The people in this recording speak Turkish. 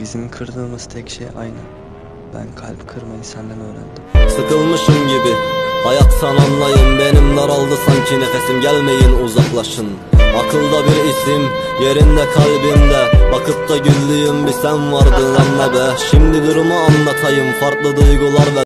Bizim kırdığımız tek şey aynı. Ben kalp kırmayı senden öğrendim. Sıkılmışım gibi. Hayattan anlayın. Benim daraldı sanki nefesim. Gelmeyin uzaklaşın. Akılda bir isim yerinde kalbimde. Bakıp da güldüğüm bir sen vardın anla be. Şimdi durumu anlatayım. Farklı duygular